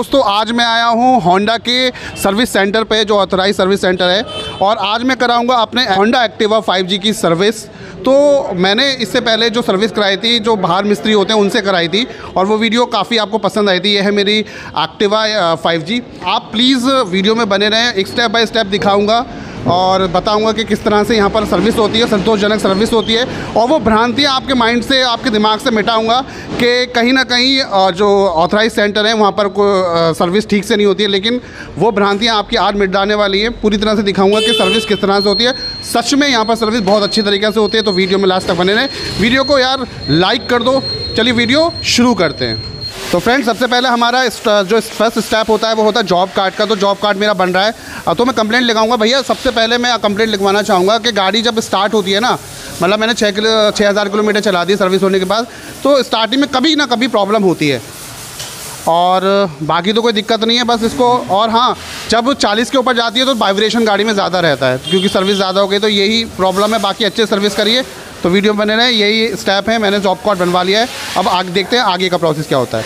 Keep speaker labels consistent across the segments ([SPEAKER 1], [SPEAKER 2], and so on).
[SPEAKER 1] दोस्तों, आज मैं आया हूँ होंडा के सर्विस सेंटर पे, जो ऑथराइज सर्विस सेंटर है। और आज मैं कराऊँगा अपने होंडा एक्टिवा 5G की सर्विस तो मैंने इससे पहले जो सर्विस कराई थी, जो बाहर मिस्त्री होते हैं, उनसे कराई थी। और वो वीडियो काफ़ी आपको पसंद आई थी। यह है मेरी एक्टिवा फाइव आप प्लीज़ वीडियो में बने रहें। एक स्टेप बाय स्टेप दिखाऊँगा। और बताऊँगा कि किस तरह से यहाँ पर सर्विस होती है, संतोषजनक सर्विस होती है। और वो भ्रांतियाँ आपके माइंड से, आपके दिमाग से मिटाऊँगा कि कहीं ना कहीं जो ऑथराइज सेंटर है, वहाँ पर कोई सर्विस ठीक से नहीं होती है। लेकिन वो भ्रांतियाँ आपकी आज मिटाने वाली है। पूरी तरह से दिखाऊँगा कि सर्विस किस तरह से होती है। सच में यहाँ पर सर्विस बहुत अच्छी तरीके से होती है तो वीडियो में लास्ट तक बने रहें। वीडियो को यार लाइक कर दो। चलिए वीडियो शुरू करते हैं। तो फ्रेंड्स सबसे पहले हमारा जो फ़र्स्ट स्टेप होता है, वो होता है जॉब कार्ड का। तो जॉब कार्ड मेरा बन रहा है। तो मैं कंप्लेंट लिखाऊँगा भैया, सबसे पहले मैं कंप्लेंट लिखवाना चाहूँगा कि गाड़ी जब स्टार्ट होती है ना मतलब मैंने छः किलो छः हज़ार किलोमीटर चला दी सर्विस होने के बाद तो स्टार्टिंग में कभी ना कभी प्रॉब्लम होती है। और बाकी तो कोई दिक्कत नहीं है, बस इसको, और हाँ जब 40 के ऊपर जाती है तो वाइब्रेशन गाड़ी में ज़्यादा रहता है। क्योंकि सर्विस ज़्यादा हो गई तो यही प्रॉब्लम है। बाकी अच्छे सर्विस करिए। तो वीडियो बने रहे यही स्टेप है मैंने जॉब कार्ड बनवा लिया है। अब आगे देखते हैं आगे का प्रोसेस क्या होता है।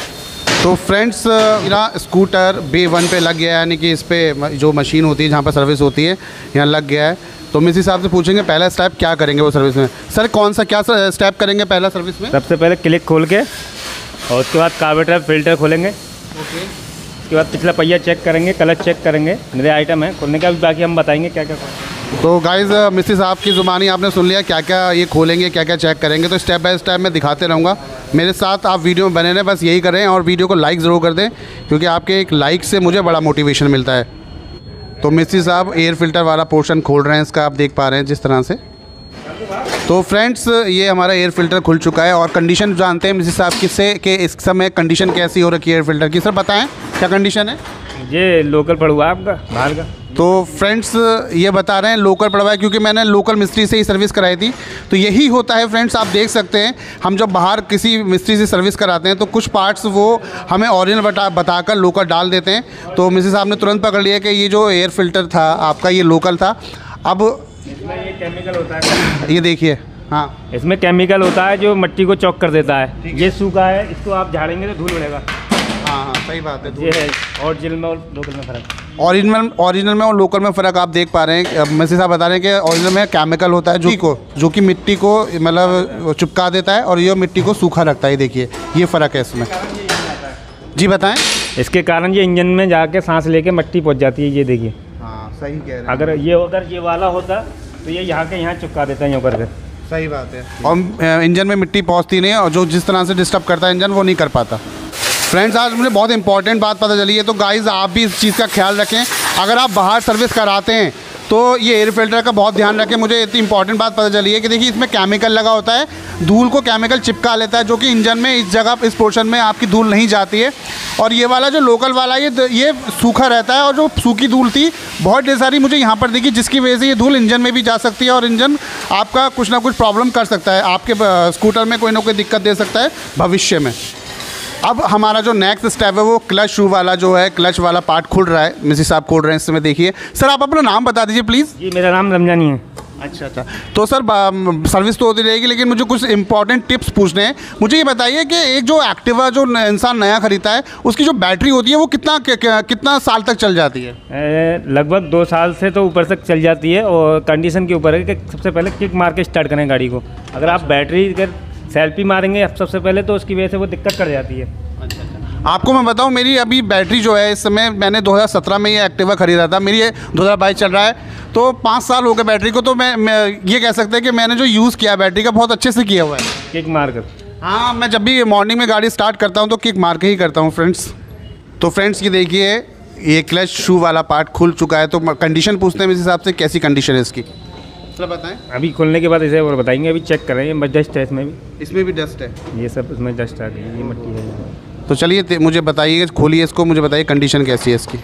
[SPEAKER 1] तो फ्रेंड्स मेरा स्कूटर बे वन पे लग गया है यानी कि इस पर जो मशीन होती है जहाँ पर सर्विस होती है यहाँ लग गया है। तो हम इस हिसाब से पूछेंगे पहला स्टेप क्या करेंगे वो सर्विस में? सर कौन सा क्या स्टेप करेंगे पहला सर्विस में?
[SPEAKER 2] सबसे पहले क्लिक खोल के और उसके बाद कार्बेटर फ़िल्टर खोलेंगे। उसके बाद पिछला पहिया चेक करेंगे कलर चेक करेंगे। मेरे आइटम है खोलने का भी बाकी हम बताएँगे क्या क्या
[SPEAKER 1] तो गाइज़ मिसिस आपकी ज़ुबानी आपने सुन लिया क्या क्या ये खोलेंगे क्या क्या चेक करेंगे तो स्टेप बाय स्टेप मैं दिखाते रहूँगा। मेरे साथ आप वीडियो में बने रहें, बस यही करें और वीडियो को लाइक ज़रूर कर दें, क्योंकि आपके एक लाइक से मुझे बड़ा मोटिवेशन मिलता है। तो मिसिस साहब एयर फ़िल्टर वाला पोर्शन खोल रहे हैं, इसका आप देख पा रहे हैं जिस तरह से। तो फ्रेंड्स ये हमारा एयर फ़िल्टर खुल चुका है और कंडीशन जानते हैं मिसिस साहब किससे, कि इस समय कंडीशन कैसी हो रखी है एयर फ़िल्टर की। सर बताएँ, क्या कंडीशन है?
[SPEAKER 2] ये लोकल पड़ुआ आपका बाहर का?
[SPEAKER 1] तो फ्रेंड्स ये बता रहे हैं लोकल पड़वा है क्योंकि मैंने लोकल मिस्त्री से ही सर्विस कराई थी। तो यही होता है फ्रेंड्स आप देख सकते हैं हम जब बाहर किसी मिस्त्री से सर्विस कराते हैं तो कुछ पार्ट्स वो हमें ओरिजिनल बता बताकर लोकल डाल देते हैं। तो मिसिस साहब ने तुरंत पकड़ लिया कि ये जो एयर फ़िल्टर था आपका ये लोकल था। अब
[SPEAKER 2] इसमें ये केमिकल होता है
[SPEAKER 1] ये देखिए हाँ।
[SPEAKER 2] इसमें केमिकल होता है जो मिट्टी को चौक कर देता है। ये सूखा है इसको आप झाड़ेंगे तो धूल उड़ेगा।
[SPEAKER 1] सही बात है
[SPEAKER 2] ये है और जिल में और लोकल में फ़र्क।
[SPEAKER 1] ओरिजिनल ओरिजिनल में और लोकल में फ़र्क आप देख पा रहे हैं। अब साहब बता रहे हैं कि ओरिजिनल में केमिकल होता है जो को। जो कि मिट्टी को मतलब चिपका देता है और ये मिट्टी को सूखा रखता है। ये देखिए ये फ़र्क है इसमें। जी बताएँ।
[SPEAKER 2] इसके कारण ये इंजन में जाके सांस लेके मिट्टी पहुँच जाती है ये देखिए।
[SPEAKER 1] हाँ सही कह रहे हैं।
[SPEAKER 2] अगर ये अगर ये वाला होता तो ये यहाँ के यहाँ चिपका देता है यूँ करके।
[SPEAKER 1] सही बात है। और इंजन में मिट्टी पहुँचती नहीं है और जो जिस तरह से डिस्टर्ब करता है इंजन वो नहीं कर पाता। फ्रेंड्स आज मुझे बहुत इंपॉर्टेंट बात पता चली है तो गाइज़ आप भी इस चीज़ का ख्याल रखें। अगर आप बाहर सर्विस कराते हैं तो ये एयर फ़िल्टर का बहुत ध्यान रखें। मुझे इतनी इंपॉर्टेंट बात पता चली है कि देखिए, इसमें केमिकल लगा होता है, धूल को केमिकल चिपका लेता है, जो कि इंजन में, इस जगह, इस पोर्शन में आपकी धूल नहीं जाती है। और ये वाला जो लोकल वाला, ये ये सूखा रहता है, और जो सूखी धूल थी, बहुत ढेर सारी मुझे यहाँ पर दिखी, जिसकी वजह से ये धूल इंजन में भी जा सकती है, और इंजन आपका कुछ ना कुछ प्रॉब्लम कर सकता है। आपके स्कूटर में कोई ना कोई दिक्कत दे सकता है, भविष्य में। अब हमारा जो नेक्स्ट स्टेप है वो क्लच शू वाला जो है क्लच वाला पार्ट खुल रहा है। मिसिस साहब खोल रहे हैं इस समय देखिए। सर आप अपना नाम बता दीजिए प्लीज़
[SPEAKER 2] जी मेरा नाम रमजानी है।
[SPEAKER 1] अच्छा अच्छा। तो सर सर्विस तो होती रहेगी लेकिन मुझे कुछ इंपॉर्टेंट टिप्स पूछने हैं। मुझे ये बताइए कि एक जो एक्टिवा जो इंसान नया खरीदता है उसकी जो बैटरी होती है वो कितना कितना साल तक चल जाती है?
[SPEAKER 2] लगभग दो साल से तो ऊपर तक चल जाती है और कंडीशन के ऊपर है कि सबसे पहले किक मार के स्टार्ट करें गाड़ी को। अगर आप बैटरी अगर सेल्फी मारेंगे आप सबसे पहले तो उसकी वजह से वो दिक्कत कर जाती है।
[SPEAKER 1] आपको मैं बताऊँ मेरी अभी बैटरी जो है इस समय मैंने 2017 में ये एक्टिवा खरीदा था मेरी ये 2022 चल रहा है तो पाँच साल हो गए बैटरी को तो मैं, मैं ये कह सकते हैं कि मैंने जो यूज़ किया बैटरी का बहुत अच्छे से किया हुआ है।
[SPEAKER 2] किक मार कर
[SPEAKER 1] हाँ मैं जब भी मॉर्निंग में गाड़ी स्टार्ट करता हूँ तो किक मार के ही करता हूँ फ्रेंड्स तो फ्रेंड्स ये देखिए ये क्लच शू वाला पार्ट खुल चुका है तो कंडीशन पूछते हैं इस हिसाब से कैसी कंडीशन है इसकी? सर बताएँ।
[SPEAKER 2] अभी खोलने के बाद इसे और बताएँगे अभी चेक करेंगे डस्ट है इसमें भी।
[SPEAKER 1] इसमें भी डस्ट है।
[SPEAKER 2] ये सब इसमें डस्ट आ गई ये मट्टी है।
[SPEAKER 1] तो चलिए मुझे बताइए खोलिए इसको मुझे बताइए कंडीशन कैसी है इसकी।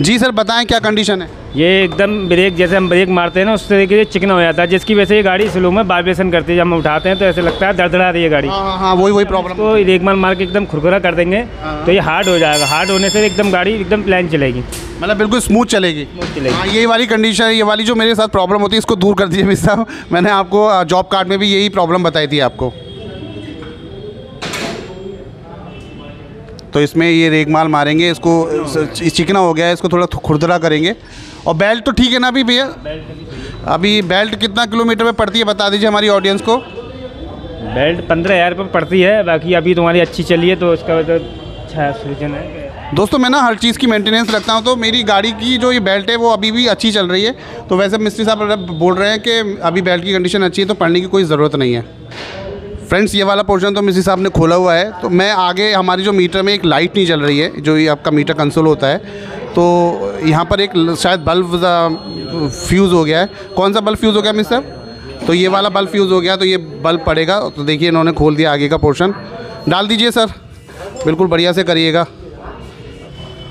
[SPEAKER 1] जी सर बताएँ क्या कंडीशन है?
[SPEAKER 2] ये एकदम ब्रेक जैसे हम ब्रेक मारते हैं ना उस तरीके से चिकना हो जाता है जिसकी वजह से ये गाड़ी स्लो में वाइब्रेशन करती है। जब हम उठाते हैं तो ऐसे लगता है दड़दड़ा रही है गाड़ी।
[SPEAKER 1] हाँ हाँ हाँ वही वही प्रॉब्लम
[SPEAKER 2] तो एक मार मार के एकदम खुरखुरा कर देंगे तो ये हार्ड हो जाएगा। हार्ड होने से एकदम गाड़ी एकदम प्लान चलेगी।
[SPEAKER 1] मतलब बिल्कुल स्मूथ चलेगी।
[SPEAKER 2] चलेगी।
[SPEAKER 1] हाँ यही वाली कंडीशन है ये वाली जो मेरे साथ प्रॉब्लम होती है इसको दूर कर दीजिए मिस साहब। मैंने आपको जॉब कार्ड में भी यही प्रॉब्लम बताई थी आपको। तो इसमें ये रेगमाल मारेंगे इसको स- चिकना हो गया है इसको थोड़ा खुरदरा करेंगे। और बेल्ट तो ठीक है ना अभी भैया? अभी बेल्ट कितना किलोमीटर में पड़ती है बता दीजिए हमारी ऑडियंस को।
[SPEAKER 2] बेल्ट पंद्रह हज़ार रुपये पड़ती है बाकी अभी तुम्हारी अच्छी चली है तो उसका तो अच्छा सूजन है।
[SPEAKER 1] दोस्तों मैं ना हर चीज़ की मेंटेनेंस रखता हूँ तो मेरी गाड़ी की जो ये बेल्ट है वो अभी भी अच्छी चल रही है। तो वैसे मिस्त्री साहब बोल रहे हैं कि अभी बेल्ट की कंडीशन अच्छी है तो पढ़ने की कोई ज़रूरत नहीं है। फ्रेंड्स ये वाला पोर्शन तो मिसी साहब ने खोला हुआ है। तो मैं आगे, हमारी जो मीटर में एक लाइट नहीं चल रही है, जो ये आपका मीटर कंसोल होता है तो यहाँ पर एक शायद बल्ब फ्यूज़ हो गया है। कौन सा बल्ब फ्यूज़ हो गया मिस साहब? तो ये वाला बल्ब फ्यूज़ हो गया तो ये बल्ब पड़ेगा। तो देखिए, इन्होंने खोल दिया आगे का पोर्शन डाल दीजिए सर बिल्कुल बढ़िया से करिएगा।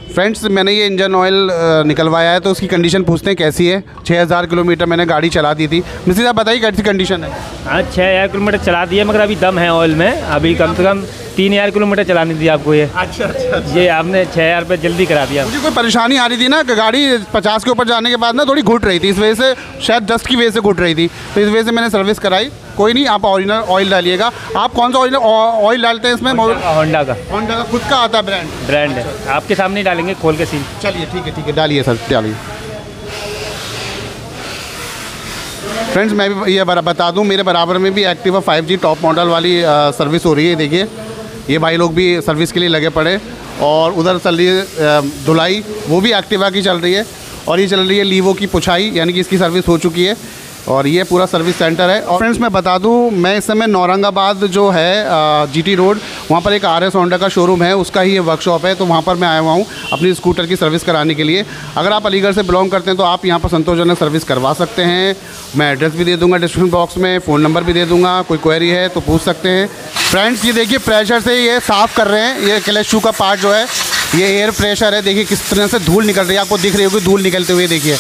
[SPEAKER 1] फ्रेंड्स मैंने ये इंजन ऑयल निकलवाया है तो उसकी कंडीशन पूछते हैं कैसी है। 6000 किलोमीटर मैंने गाड़ी चला दी थी। मिस्त्री साहब बताइए कैसी कंडीशन है?
[SPEAKER 2] हाँ छः हज़ार किलोमीटर चला दिए मगर अभी दम है ऑयल में। अभी कम से कम तीन हज़ार किलोमीटर चलानी थी आपको ये।
[SPEAKER 1] अच्छा अच्छा
[SPEAKER 2] ये आपने छः हज़ार रुपये जल्दी करा दिया।
[SPEAKER 1] मुझे कोई परेशानी आ रही थी ना कि गाड़ी 50 के ऊपर जाने के बाद ना थोड़ी घुट रही थी। इस वजह से शायद डस्ट की वजह से घुट रही थी। तो इस वजह से मैंने सर्विस कराई। कोई नहीं आप ओरिजिनल ऑयल डालिएगा। आप कौन सा ऑयल ऑयल डालते हैं इसमें?
[SPEAKER 2] होंडा का।
[SPEAKER 1] होंडा का खुद का आता है ब्रांड
[SPEAKER 2] ब्रांड है। आपके सामने डालेंगे खोल के सील
[SPEAKER 1] चलिए ठीक है ठीक है डालिए सर डालिए। फ्रेंड्स मैं भी ये बता दूँ मेरे बराबर में भी एक्टिवा 5G टॉप मॉडल वाली अ, सर्विस हो रही है देखिए। ये भाई लोग भी सर्विस के लिए लगे पड़े। और उधर चल रही है धुलाई वो भी एक्टिवा की चल रही है। और ये चल रही है लीवो की पुछाई यानी कि इसकी सर्विस हो चुकी है। और ये पूरा सर्विस सेंटर है। और फ्रेंड्स, मैं बता दूँ, मैं इस समय नौरंगाबाद जो है जीटी रोड, वहाँ पर एक आर एस होंडा का शोरूम है, उसका ही ये वर्कशॉप है तो वहाँ पर मैं आया हुआ हूँ अपनी स्कूटर की सर्विस कराने के लिए। अगर आप अलीगढ़ से बिलोंग करते हैं तो आप यहाँ पर संतोषजनक सर्विस करवा सकते हैं। मैं एड्रेस भी दे दूँगा डिस्क्रिप्शन बॉक्स में फ़ोन नंबर भी दे दूँगा, कोई क्वेरी है तो पूछ सकते हैं। फ्रेंड्स ये देखिए प्रेशर से ये साफ़ कर रहे हैं, ये क्लच शू का पार्ट जो है, ये एयर प्रेशर है, देखिए किस तरह से धूल निकल रही है, आपको दिख रही होगी, धूल निकलते हुए देखिए।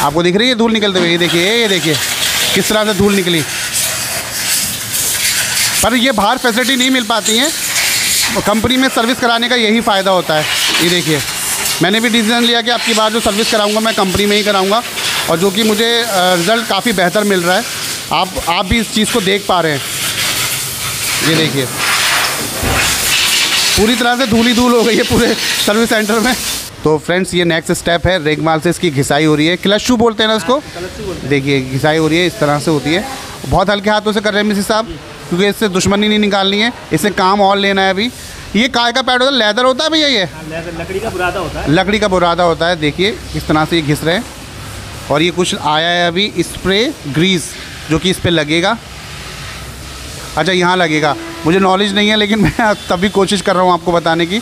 [SPEAKER 1] आपको दिख रही है धूल निकलते हुए? ये देखिए ये देखिए, किस तरह से धूल निकली। पर ये बाहर फैसिलिटी नहीं मिल पाती हैं। कंपनी में सर्विस कराने का यही फ़ायदा होता है। ये देखिए, मैंने भी डिसीज़न लिया कि आपकी बार जो सर्विस कराऊँगा, मैं कंपनी में ही कराऊँगा। और जो कि मुझे रिज़ल्ट काफ़ी बेहतर मिल रहा है। आप आप भी इस चीज़ को देख पा रहे हैं। ये देखिए, पूरी तरह से धूली धूल हो गई है पूरे सर्विस सेंटर में। तो फ्रेंड्स ये नेक्स्ट स्टेप है। रेगमाल से इसकी घिसाई हो रही है। क्लच शू बोलते हैं ना इसको देखिए घिसाई हो रही है इस तरह से होती है। बहुत हल्के हाथों से कर रहे हैं मिसिस साहब क्योंकि इससे दुश्मनी नहीं निकालनी है। इससे काम और लेना है अभी। ये काय का पैड होता है लेदर होता है भैया ये?
[SPEAKER 2] लकड़ी का बुरादा होता है।
[SPEAKER 1] लकड़ी का बुरादा होता है। देखिए किस तरह से ये घिस रहे हैं। और ये कुछ आया है अभी स्प्रे ग्रीस जो कि इस पर लगेगा। अच्छा यहाँ लगेगा। मुझे नॉलेज नहीं है लेकिन मैं तभी कोशिश कर रहा हूँ आपको बताने की।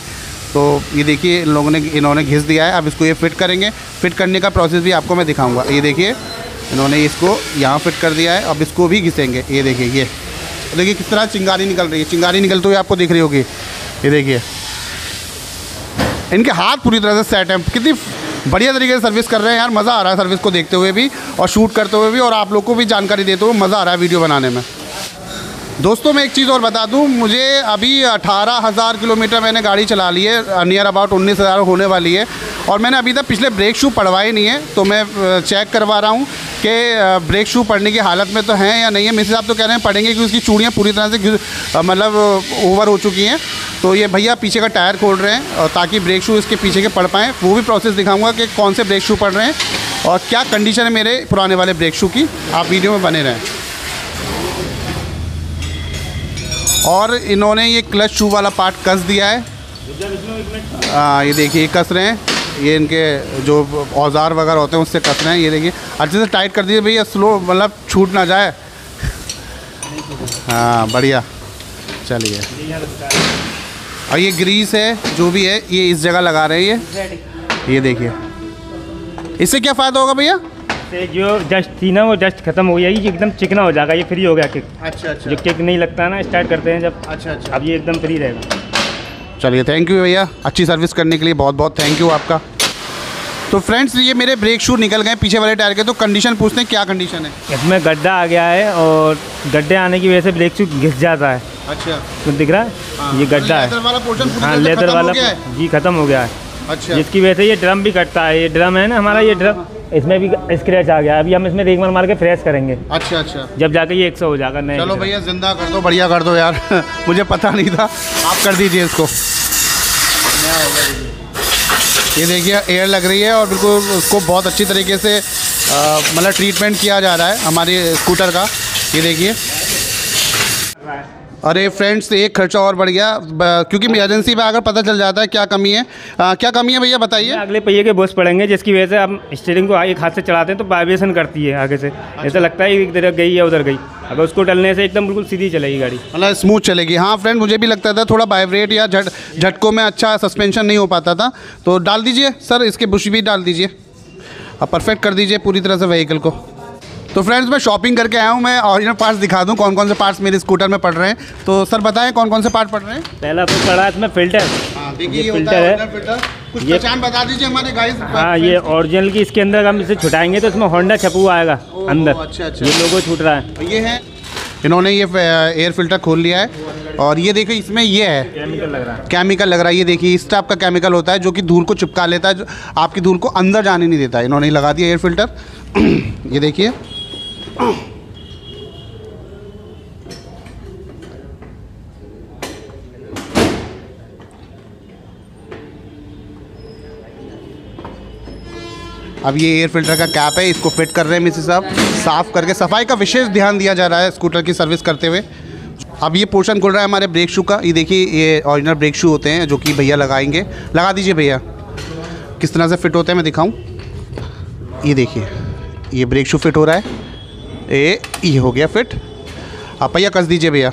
[SPEAKER 1] तो ये देखिए इन लोगों ने, इन्होंने घिस दिया है। अब इसको ये फिट करेंगे। फिट करने का प्रोसेस भी आपको मैं दिखाऊँगा। ये देखिए, इन्होंने इसको यहाँ फिट कर दिया है। अब इसको भी घिसेंगे। ये देखिए ये। देखिए किस तरह चिंगारी निकल रही है। चिंगारी निकलते हुए आपको दिख रही होगी। ये देखिए। इनके हाथ पूरी तरह से सेट हैं। कितनी बढ़िया तरीके से सर्विस कर रहे हैं यार। मज़ा आ रहा है सर्विस को देखते हुए भी और शूट करते हुए भी और आप लोग को भी जानकारी देते हुए मज़ा आ रहा है वीडियो बनाने में। दोस्तों, मैं एक चीज़ और बता दूँ। मुझे अभी अठारह हज़ार किलोमीटर मैंने गाड़ी चला ली है। नियर अबाउट उन्नीस हज़ार होने वाली है। और मैंने अभी तक पिछले ब्रेक शू पड़वाए नहीं है। तो मैं चेक करवा रहा हूँ कि ब्रेक शू पड़ने की हालत में तो हैं या नहीं है। मेरे साहब तो कह रहे हैं पड़ेंगे क्योंकि उसकी चूड़ियाँ पूरी तरह से मतलब ओवर हो चुकी हैं। तो ये भैया पीछे का टायर खोल रहे हैं, और ताकि ब्रेक शू इसके पीछे के पड़ पाएँ। वो भी प्रोसेस दिखाऊँगा कि कौन से ब्रेक शू पड़ रहे हैं। और क्या कंडीशन है मेरे पुराने वाले ब्रेक शू की? आप वीडियो में बने रहें। और इन्होंने ये क्लच शू वाला पार्ट कस दिया है। आ, ये देखिए कस रहे हैं। ये इनके जो औज़ार वगैरह होते हैं उससे कस रहे हैं। ये देखिए अच्छे से टाइट कर दीजिए भैया स्लो मतलब छूट ना जाए। हाँ बढ़िया। चलिए। और ये ग्रीस है जो भी है ये इस जगह लगा रहे हैं ये। ये देखिए। इससे क्या फ़ायदा होगा भैया?
[SPEAKER 2] से जो जस्ट थी ना वो डस्ट खत्म हो जाएगी ये एकदम चिकना हो जाएगा ये फ्री हो गया किक
[SPEAKER 1] अच्छा अच्छा।
[SPEAKER 2] जो किक नहीं लगता ना स्टार्ट करते हैं जब।
[SPEAKER 1] अच्छा अच्छा।
[SPEAKER 2] अब ये एकदम फ्री रहेगा।
[SPEAKER 1] चलिए थैंक यू भैया। अच्छी सर्विस करने के लिए बहुत बहुत थैंक यू आपका। तो फ्रेंड्स ये मेरे ब्रेक शू निकल गए पीछे वाले टायर के तो कंडीशन पूछते हैं क्या कंडीशन है?
[SPEAKER 2] इसमें गड्ढा आ गया है और गड्ढे आने की वजह से ब्रेक शू घिस जाता है।
[SPEAKER 1] अच्छा।
[SPEAKER 2] तो दिख रहा है? ये गड्ढा है हाँ। लेदर वाला
[SPEAKER 1] हो है
[SPEAKER 2] जी खत्म हो गया है।
[SPEAKER 1] अच्छा।
[SPEAKER 2] जिसकी वजह से ये ड्रम भी कटता है। ये ड्रम है ना हमारा ये ड्रम इसमें भी स्क्रैच आ गया। अभी हम इसमें एक बार मार के फ्रेश करेंगे।
[SPEAKER 1] अच्छा अच्छा।
[SPEAKER 2] जब जाके ये एक सौ हो जाएगा नहीं
[SPEAKER 1] चलो भैया ज़िंदा कर दो बढ़िया कर दो यार। मुझे पता नहीं था। आप कर दीजिए इसको। ये देखिए एयर लग रही है और बिल्कुल उसको बहुत अच्छी तरीके से मतलब ट्रीटमेंट किया जा रहा है हमारे स्कूटर का। ये देखिए। अरे फ्रेंड्स एक खर्चा और बढ़ गया। क्योंकि एजेंसी में अगर पता चल जाता है क्या कमी है। अ, क्या कमी है भैया बताइए।
[SPEAKER 2] अगले पहिए के बोझ पड़ेंगे जिसकी वजह से हम स्टीयरिंग को एक हाथ से चलाते हैं तो वाइब्रेशन करती है आगे से। ऐसा लगता है कि इधर गई या उधर गई। अगर उसको डलने से एकदम बिल्कुल सीधी चलेगी गाड़ी।
[SPEAKER 1] मतलब स्मूथ चलेगी। हाँ फ्रेंड मुझे भी लगता था थोड़ा वाइब्रेट या झट झटकों में अच्छा सस्पेंशन नहीं हो पाता था। तो डाल दीजिए सर इसके बुश भी डाल दीजिए। अब परफेक्ट कर दीजिए पूरी तरह से व्हीकल को। तो फ्रेंड्स मैं शॉपिंग करके आया हूँ मैं ओरिजिनल पार्ट्स दिखा दूँ कौन कौन से पार्ट्स मेरे स्कूटर में पड़ रहे हैं। तो सर बताएँ कौन कौन से पार्ट पड़ रहे हैं?
[SPEAKER 2] पहला तो पड़ा है इसमें फ़िल्टर
[SPEAKER 1] हाँ
[SPEAKER 2] देखिए ये होता है
[SPEAKER 1] फ़िल्टर कुछ
[SPEAKER 2] ये-
[SPEAKER 1] पहचान बता दीजिए हमारे गाइस
[SPEAKER 2] हाँ ये ओरिजिनल की इसके अंदर हम इसे छुटाएँगे तो इसमें होंडा छपू आएगा अंदर।
[SPEAKER 1] अच्छा, अच्छा।
[SPEAKER 2] ये लोगो छूट रहा है।
[SPEAKER 1] ये है इन्होंने ये एयर फ़िल्टर खोल लिया है। और ये देखिए इसमें ये है।
[SPEAKER 2] केमिकल लग रहा है।
[SPEAKER 1] केमिकल लग रहा है। ये देखिए इस टाइप का केमिकल होता है जो कि धूल को चिपका लेता है जो आपकी धूल को अंदर जाने नहीं देता। इन्होंने लगा दिया एयर फ़िल्टर ये देखिए। अब ये एयर फ़िल्टर का कैप है, इसको फिट कर रहे हैं मिसिस साहब। साफ़ करके, सफ़ाई का विशेष ध्यान दिया जा रहा है स्कूटर की सर्विस करते हुए। अब ये पोर्शन खुल रहा है हमारे ब्रेक शू का। ये देखिए, ये ओरिजिनल ब्रेक शू होते हैं, जो कि भैया लगाएँगे। लगा दीजिए भैया। किस तरह से फिट होते हैं, मैं दिखाऊँ। ये देखिए, ये ब्रेक शू फिट हो रहा है। ए ये हो गया फिट। आप भैया कस दीजिए भैया।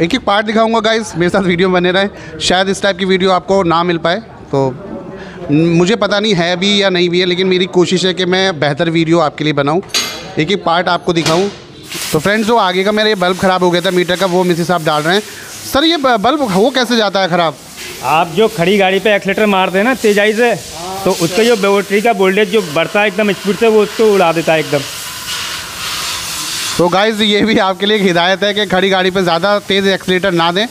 [SPEAKER 1] एक एक पार्ट दिखाऊँगा गाइस मेरे साथ वीडियो बने रहे। शायद इस टाइप की वीडियो आपको ना मिल पाए तो मुझे पता नहीं है भी या नहीं भी है, लेकिन मेरी कोशिश है कि मैं बेहतर वीडियो आपके लिए बनाऊँ। एक एक पार्ट आपको दिखाऊँ। तो फ्रेंड्स जो आगे का मेरा ये बल्ब ख़राब हो गया था मीटर का, वो मिसिस आप डाल रहे हैं। सर ये बल्ब हो कैसे जाता है ख़राब?
[SPEAKER 2] आप जो खड़ी गाड़ी पे एक्सलेटर मारते हैं ना, तेजाई से तो उसका जो बैटरी का वोल्टेज जो बढ़ता है एकदम स्पीड से, वो उसको उड़ा देता है एकदम।
[SPEAKER 1] तो गाइज़ ये भी आपके लिए एक हिदायत है कि खड़ी गाड़ी पर ज़्यादा तेज़ एक्सीटर ना दें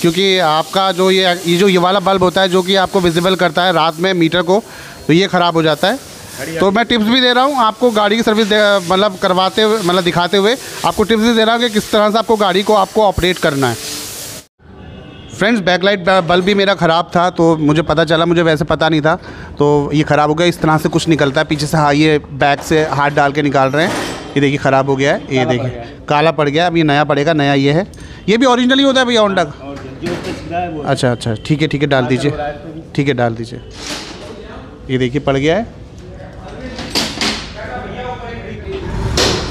[SPEAKER 1] क्योंकि आपका जो ये ये जो ये वाला बल्ब होता है जो कि आपको विजिबल करता है रात में मीटर को तो ये ख़राब हो जाता है। तो मैं टिप्स भी दे रहा हूँ आपको गाड़ी की सर्विस मतलब करवाते हुए मतलब दिखाते हुए आपको टिप्स भी दे रहा हूँ कि किस तरह से आपको गाड़ी को आपको ऑपरेट करना है। फ्रेंड्स बैकलाइट बल्ब भी मेरा ख़राब था तो मुझे पता चला मुझे वैसे पता नहीं था तो ये ख़राब हो गया इस तरह से कुछ निकलता है पीछे से हाँ ये बैक से हाथ डाल के निकाल रहे हैं। ये देखिए ख़राब हो गया है। ये देखिए काला पड़ गया अब ये नया पड़ेगा नया ये है। ये भी ओरिजिनल ही होता है भैया होंडा का?
[SPEAKER 2] है
[SPEAKER 1] अच्छा अच्छा ठीक है ठीक है डाल दीजिए। ठीक है डाल दीजिए। ये देखिए पड़ गया है।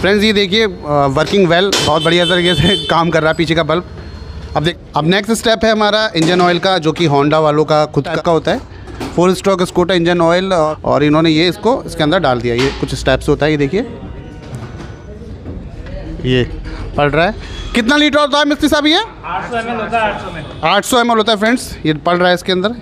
[SPEAKER 1] फ्रेंड्स ये देखिए वर्किंग वेल बहुत बढ़िया तरीके से काम कर रहा है पीछे का बल्ब अब देख अब नेक्स्ट स्टेप है हमारा इंजन ऑयल का जो कि होंडा वालों का खुद का होता है। Four stroke scooter engine oil और इन्होंने ये इसको इसके अंदर डाल दिया। ये कुछ स्टेप्स होता है ये देखिए। ये पड़ रहा है। कितना लीटर होता है मिस्त्री साहब ये?
[SPEAKER 2] आठ सौ एम होता आठ सौ में
[SPEAKER 1] 800 सौ होता है फ्रेंड्स, ये पड़ रहा है इसके अंदर।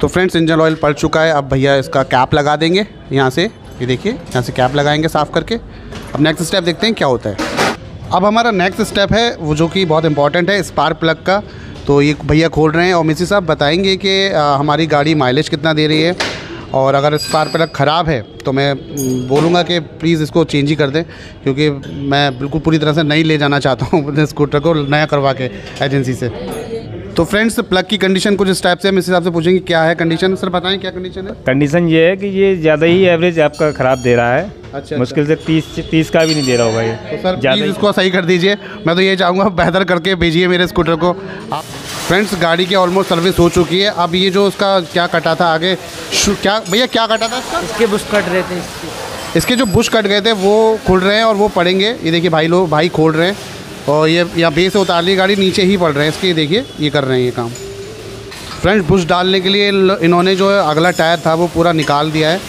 [SPEAKER 1] तो फ्रेंड्स, इंजन ऑयल पड़ चुका है, अब भैया इसका कैप लगा देंगे यहाँ से। ये देखिए, यहाँ से कैप लगाएँगे साफ़ करके। अब नेक्स्ट स्टेप देखते हैं क्या होता है। अब हमारा नेक्स्ट स्टेप है, वो जो कि बहुत इंपॉर्टेंट है स्पार्क प्लग का। तो ये भैया खोल रहे हैं और मिसी साहब बताएँगे कि हमारी गाड़ी माइलेज कितना दे रही है। और अगर स्पार्क प्लग ख़राब है तो मैं बोलूँगा कि प्लीज़ इसको चेंज ही कर दें क्योंकि मैं बिल्कुल पूरी तरह से नहीं ले जाना चाहता हूँ अपने स्कूटर को नया करवा के एजेंसी से। तो फ्रेंड्स प्लग की कंडीशन कुछ इस टाइप से हम इस हिसाब से पूछेंगे क्या है कंडीशन सर बताएँ क्या कंडीशन है?
[SPEAKER 2] कंडीशन ये है कि ये ज़्यादा ही एवरेज आपका ख़राब दे रहा है।
[SPEAKER 1] अच्छा।
[SPEAKER 2] मुश्किल से तीस तीस का भी नहीं दे रहा होगा ये।
[SPEAKER 1] तो सर प्लीज़ इसको सही कर दीजिए। मैं तो ये चाहूँगा बेहतर करके भेजिए मेरे स्कूटर को। फ्रेंड्स गाड़ी की ऑलमोस्ट सर्विस हो चुकी है। अब ये जो उसका क्या कटा था आगे? क्या भैया क्या कटा था इसका?
[SPEAKER 3] इसके बुश कट रहे थे इसके।
[SPEAKER 1] इसके जो बुश कट गए थे वो खुल रहे हैं और वो पड़ेंगे। ये देखिए भाई लोग भाई खोल रहे हैं। और ये यहाँ बे से उतार ली गाड़ी नीचे ही पड़ रहे हैं। इसके देखिए ये कर रहे हैं ये काम। फ्रेंड्स बुश डालने के लिए इन्होंने जो अगला टायर था वो पूरा निकाल दिया है।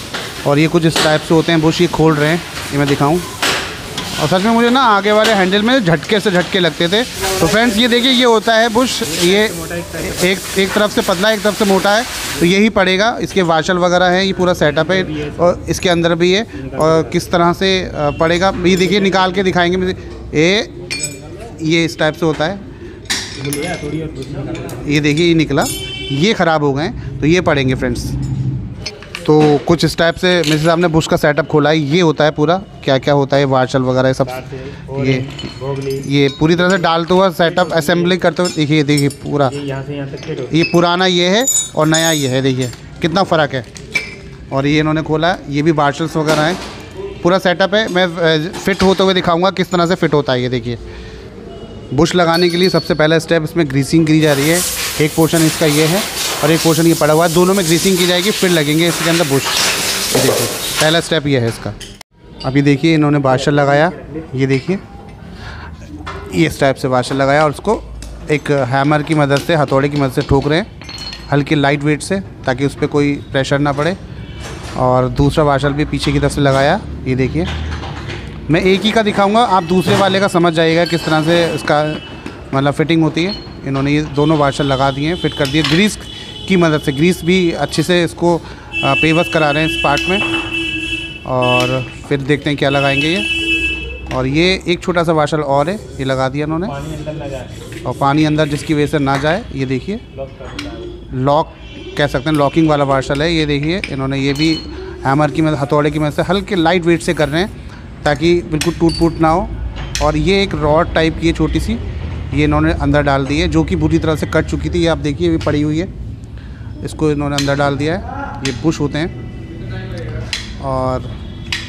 [SPEAKER 1] और ये कुछ इस टाइप से होते हैं। बुश ये खोल रहे हैं। ये मैं दिखाऊँ। और सच में मुझे ना आगे वाले हैंडल में झटके से झटके लगते थे। तो फ्रेंड्स, ये देखिए, ये होता है बुश, ये एक एक तरफ़ से पतला, एक तरफ़ से मोटा है। तो यही पड़ेगा। इसके वाशल वगैरह है, ये पूरा सेटअप है और इसके अंदर भी है। और किस तरह से पड़ेगा, ये देखिए, निकाल के दिखाएँगे मुझे। ये ये इस टाइप से होता है। ये देखिए, ये निकला। ये ख़राब हो गए तो ये पड़ेंगे, फ्रेंड्स। तो कुछ इस टाइप से मेरे साहब ने बुश का सेटअप खोला है। ये होता है पूरा। क्या क्या होता है? वार्शल वगैरह सब। ये ये पूरी तरह से डालते हुआ सेटअप असेंबली करते हुए देखिए देखिए पूरा। ये पुराना ये है और नया ये है देखिए। कितना फ़र्क है। और ये इन्होंने खोला है। ये भी वार्शल्स वगैरह हैं। पूरा सेटअप है। मैं फिट होते हुए दिखाऊँगा किस तरह से फिट होता है ये देखिए। बुश लगाने के लिए सबसे पहला स्टेप इसमें ग्रीसिंग की जा रही है। एक पोर्शन इसका ये है। और एक पोर्शन ये पड़ा हुआ है। दोनों में ग्रीसिंग की जाएगी, फिर लगेंगे इसके अंदर बुश ये देखिए, पहला स्टेप ये है इसका। अभी देखिए, इन्होंने वाशर लगाया। ये देखिए, ये इस टाइप से वाशर लगाया और उसको एक हैमर की मदद से, हथौड़े की मदद से ठोक रहे हैं, हल्के लाइट वेट से, ताकि उस पर कोई प्रेशर ना पड़े। और दूसरा वाशर भी पीछे की तरफ़ से लगाया। ये देखिए, मैं एक ही का दिखाऊँगा, आप दूसरे वाले का समझ जाइएगा किस तरह से इसका मतलब फिटिंग होती है। इन्होंने ये दोनों वाशर लगा दिए फिट कर दिए। ग्रीस की मदद से ग्रीस भी अच्छे से इसको पेवस करा रहे हैं इस पार्ट में। और फिर देखते हैं क्या लगाएँगे ये। और ये एक छोटा सा वाशर और है ये लगा दिया इन्होंने।
[SPEAKER 2] पानी अंदर ना जाए।
[SPEAKER 1] और पानी अंदर जिसकी वजह से ना जाए ये देखिए।
[SPEAKER 2] लॉक
[SPEAKER 1] कह सकते हैं लॉकिंग वाला वार्शल है ये देखिए। इन्होंने ये भी हैमर की मदद हथौड़े की मदद से हल्के लाइट वेट से कर रहे हैं ताकि बिल्कुल टूट फूट ना हो। और ये एक रॉड टाइप की है छोटी सी। ये इन्होंने अंदर डाल दी है जो कि बुरी तरह से कट चुकी थी। ये आप देखिए ये पड़ी हुई है। इसको इन्होंने अंदर डाल दिया है। ये पुश होते हैं। और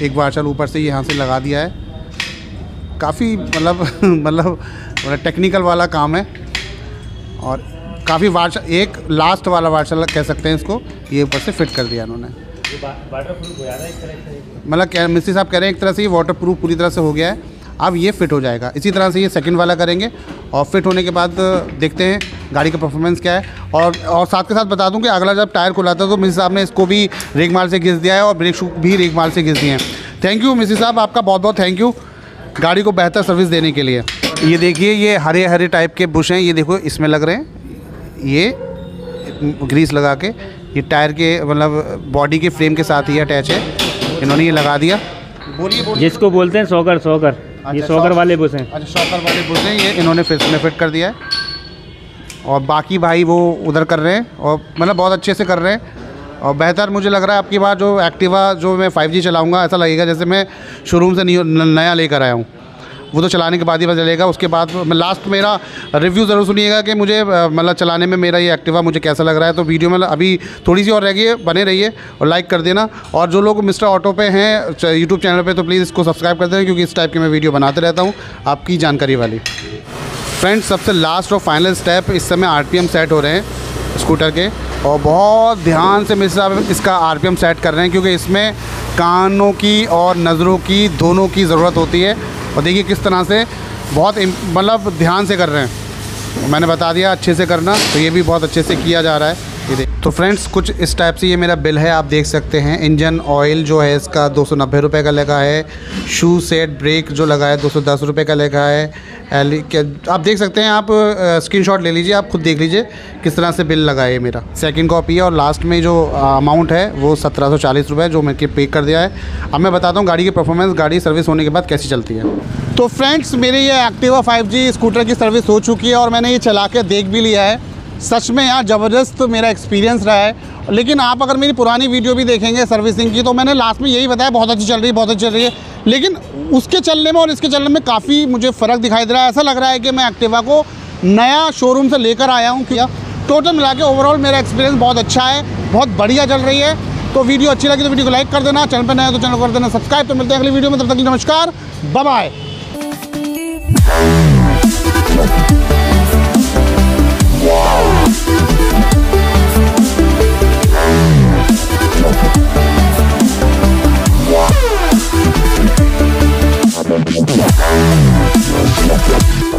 [SPEAKER 1] एक वार्शल ऊपर से यहाँ से लगा दिया है। काफ़ी मतलब मतलब मतलब टेक्निकल वाला काम है। और काफ़ी वार्शल एक लास्ट वाला वार्शल कह सकते हैं इसको। ये ऊपर से फिट कर दिया इन्होंने।
[SPEAKER 2] हो है
[SPEAKER 1] मतलब मिस्त्री साहब कह रहे हैं एक तरह से ये वाटर प्रूफ पूरी तरह से हो गया है। अब ये फिट हो जाएगा। इसी तरह से ये सेकंड वाला करेंगे और फिट होने के बाद देखते हैं गाड़ी का परफॉर्मेंस क्या है। और और साथ के साथ बता दूँ कि अगला जब टायर खुलाता है तो मिस्त्री साहब ने इसको भी रेग माल से घिस दिया है और ब्रेक शू भी रेग माल से घिस दिए हैं। थैंक यू मिस्त्री साहब, आपका बहुत बहुत थैंक यू गाड़ी को बेहतर सर्विस देने के लिए। ये देखिए, ये हरे हरे टाइप के बुश हैं। ये देखो, इसमें लग रहे हैं। ये ग्रीस लगा के, ये टायर के मतलब बॉडी के फ्रेम के साथ ही अटैच है। इन्होंने ये लगा दिया। बोलिए।
[SPEAKER 2] जिसको बोलते हैं, सोकर, सौकर। ये
[SPEAKER 1] अच्छा,
[SPEAKER 2] सौकर
[SPEAKER 1] सौकर।
[SPEAKER 2] वाले बुश हैं।
[SPEAKER 1] अच्छा शॉकर वाले बुश हैं ये इन्होंने फिर में फिट कर दिया है। और बाकी भाई वो उधर कर रहे हैं और मतलब बहुत अच्छे से कर रहे हैं। और बेहतर मुझे लग रहा है आपकी बात जो एक्टिवा जो मैं 5G चलाऊँगा ऐसा लगेगा जैसे मैं शोरूम से नया लेकर आया हूँ। वो तो चलाने के बाद ही पता चलेगा। उसके बाद लास्ट मेरा रिव्यू ज़रूर सुनिएगा कि मुझे मतलब चलाने में मेरा ये एक्टिवा मुझे कैसा लग रहा है। तो वीडियो में अभी थोड़ी सी और रह गई है, बने रहिए और लाइक कर देना। और जो लोग मिस्टर ऑटो पे हैं यूट्यूब चैनल पे तो प्लीज़ इसको सब्सक्राइब कर देना, क्योंकि इस टाइप के मैं वीडियो बनाते रहता हूँ आपकी जानकारी वाली। फ्रेंड्स सबसे लास्ट और फाइनल स्टेप इस समय आरपीएम सेट हो रहे हैं स्कूटर के। और बहुत ध्यान से साहब इसका आरपीएम सेट कर रहे हैं, क्योंकि इसमें कानों की और नज़रों की, दोनों की ज़रूरत होती है। और देखिए किस तरह से बहुत मतलब ध्यान से कर रहे हैं। मैंने बता दिया, अच्छे से करना तो ये भी बहुत अच्छे से किया जा रहा है। ये तो फ्रेंड्स कुछ इस टाइप से ये मेरा बिल है, आप देख सकते हैं। इंजन ऑयल जो है, इसका दो सौ का लगा है। शू सेट ब्रेक जो लगा है, दो सौ का लगा है। एल आप देख सकते हैं, आप स्क्रीनशॉट ले लीजिए, आप खुद देख लीजिए, किस तरह से बिल लगा है मेरा। सेकंड कॉपी है और लास्ट में जो अमाउंट है, वो सत्रह सौ जो मैंने पे कर दिया है। अब मैं बताता हूँ, गाड़ी की परफॉर्मेंस गाड़ी सर्विस होने के बाद कैसी चलती है। तो फ्रेंड्स मेरे ये एक्टिवा 5G स्कूटर की सर्विस हो चुकी है और मैंने ये चला के देख भी लिया है। सच में यार, ज़बरदस्त मेरा एक्सपीरियंस रहा है। लेकिन आप अगर मेरी पुरानी वीडियो भी देखेंगे सर्विसिंग की तो मैंने लास्ट में यही बताया, बहुत अच्छी चल रही है, बहुत अच्छी चल रही है। लेकिन उसके चलने में और इसके चलने में काफ़ी मुझे फ़र्क दिखाई दे रहा है। ऐसा लग रहा है कि मैं एक्टिवा को नया शोरूम से लेकर आया हूँ क्या। टोटल मिला के ओवरऑल मेरा एक्सपीरियंस बहुत अच्छा है, बहुत बढ़िया चल रही है। तो वीडियो अच्छी लगी तो वीडियो को लाइक कर देना चैनल पर नया तो चैनल कर देना सब्सक्राइब तो मिलते हैं अगली वीडियो में, तब तक नमस्कार बाय Thank you.